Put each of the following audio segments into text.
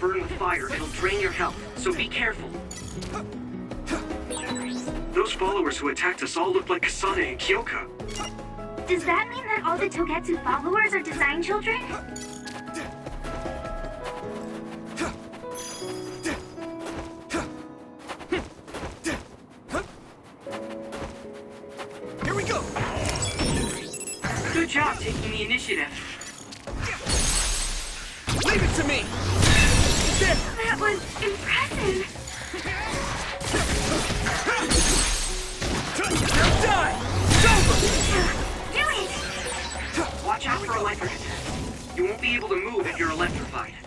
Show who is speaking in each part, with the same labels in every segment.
Speaker 1: body begins to burn with fire, it'll drain your health, so be careful. Those followers who attacked us all looked like Kasane and Kyoka.
Speaker 2: Does that mean that all the Togetsu followers are design children?
Speaker 3: Here we go!
Speaker 1: Good job taking the initiative. If you're electrified.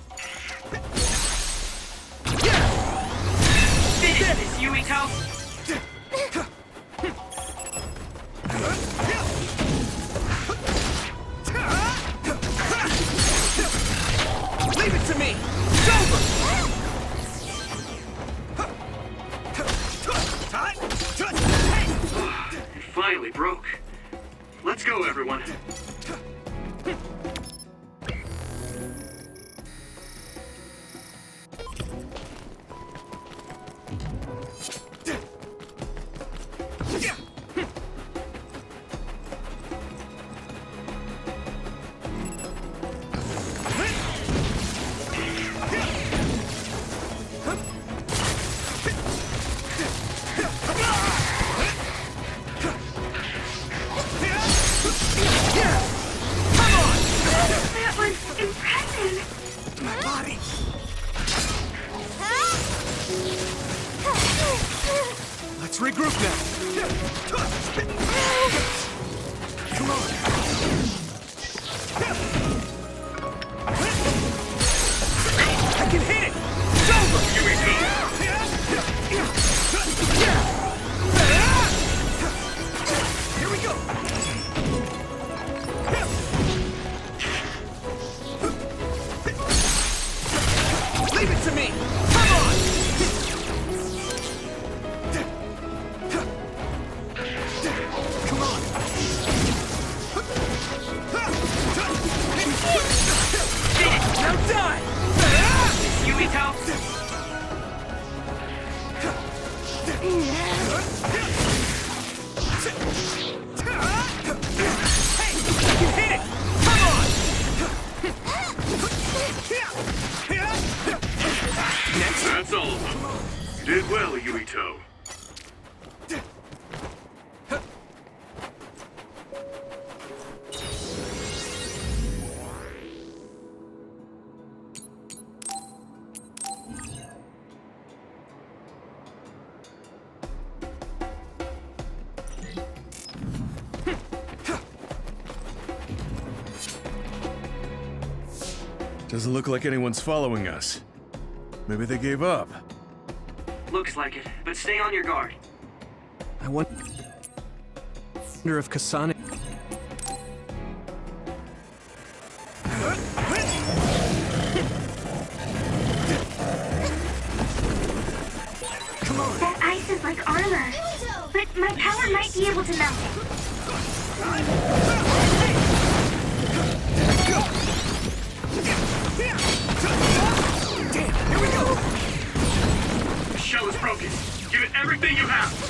Speaker 1: Go!
Speaker 4: Doesn't look like anyone's following us. Maybe they gave up.
Speaker 1: Looks like it, but stay on your guard.
Speaker 3: I wonder if Kasane... Come on!
Speaker 2: That ice is like armor. But my power might be able to melt it.
Speaker 3: Damn!
Speaker 5: The shell is broken. Give it everything you have.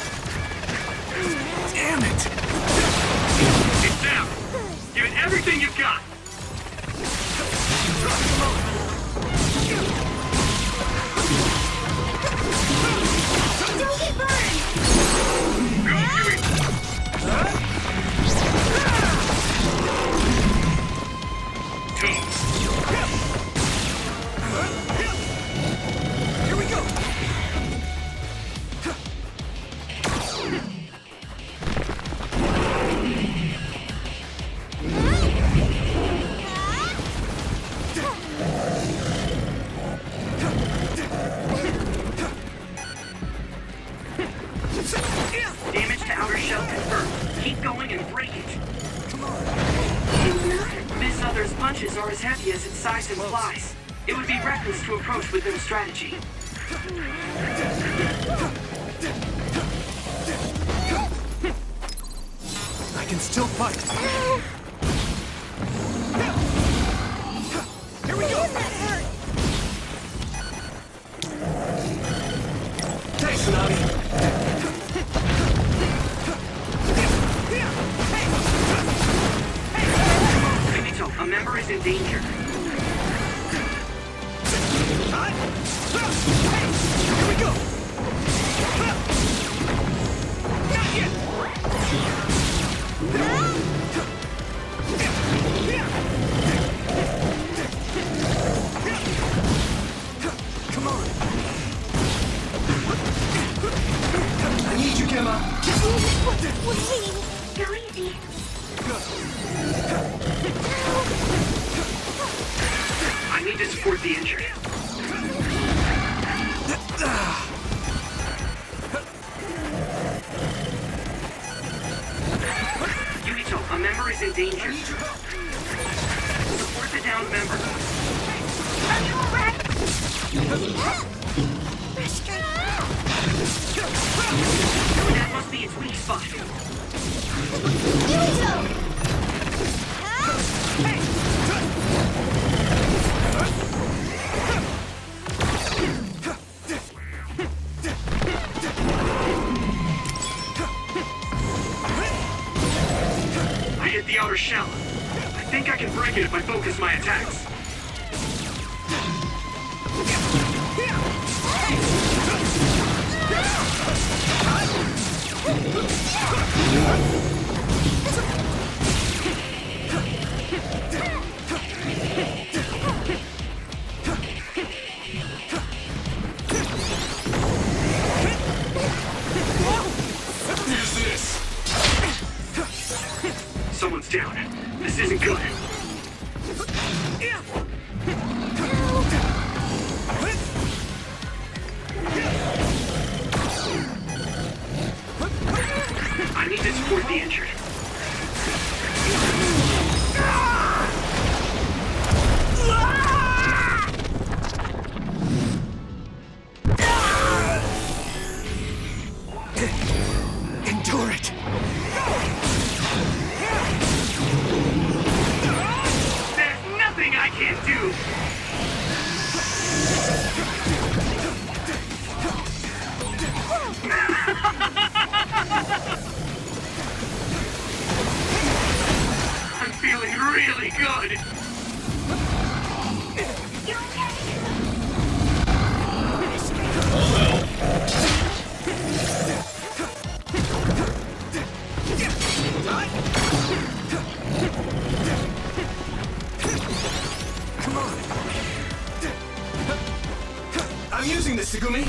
Speaker 3: Damn it!
Speaker 5: It's down! Give it everything
Speaker 1: Practice to approach with their strategy.
Speaker 3: I can still fight. Here we go! Thanks, Nami!
Speaker 1: A member is in danger. transport the injured. need to support the injured.
Speaker 5: started.
Speaker 3: I'm using this,
Speaker 1: Tsugumi!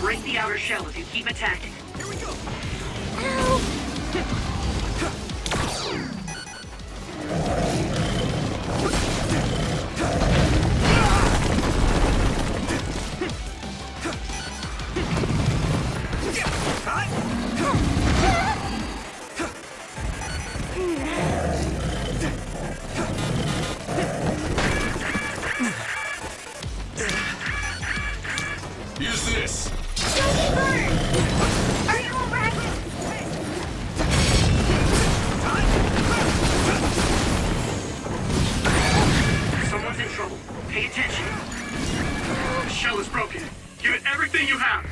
Speaker 1: Break the outer shell if you keep attacking.
Speaker 2: Here
Speaker 1: we go. Ow! Pay attention.
Speaker 5: The shell is broken. Give it everything you have.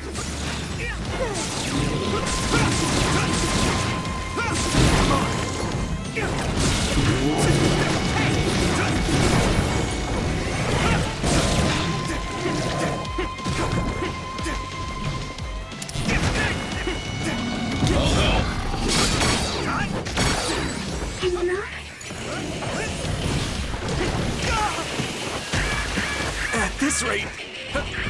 Speaker 3: This rate,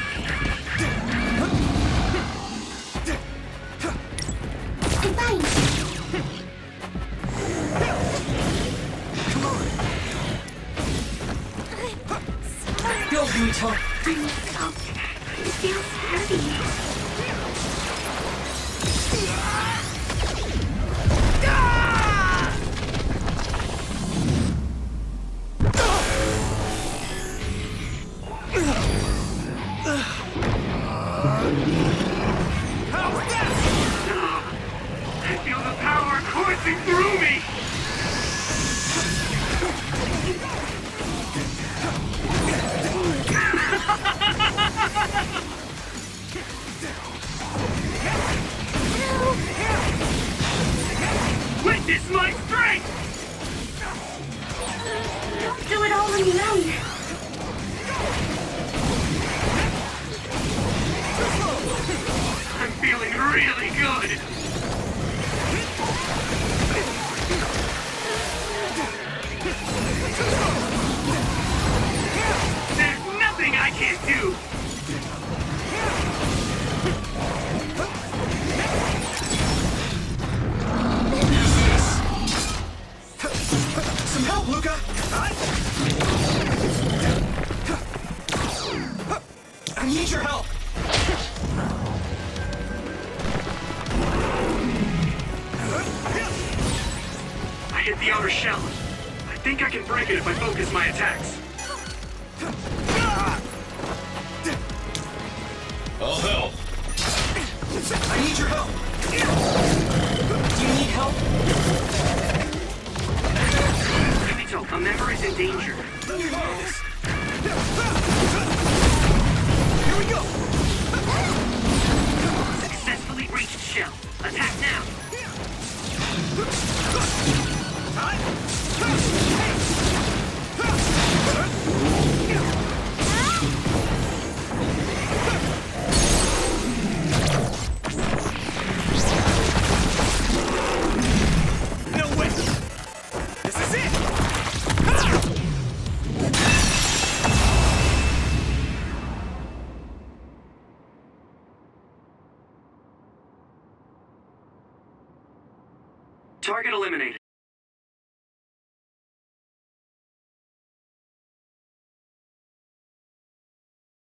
Speaker 5: Witness my strength!
Speaker 2: Don't do it all on your own.
Speaker 5: I'm feeling really good. There's nothing I can't do.
Speaker 3: Need your help. Do you need help?
Speaker 1: Kimito, a member is in danger.
Speaker 3: Let me handle this. Here we go.
Speaker 1: Successfully breached shell. Attack now.
Speaker 3: No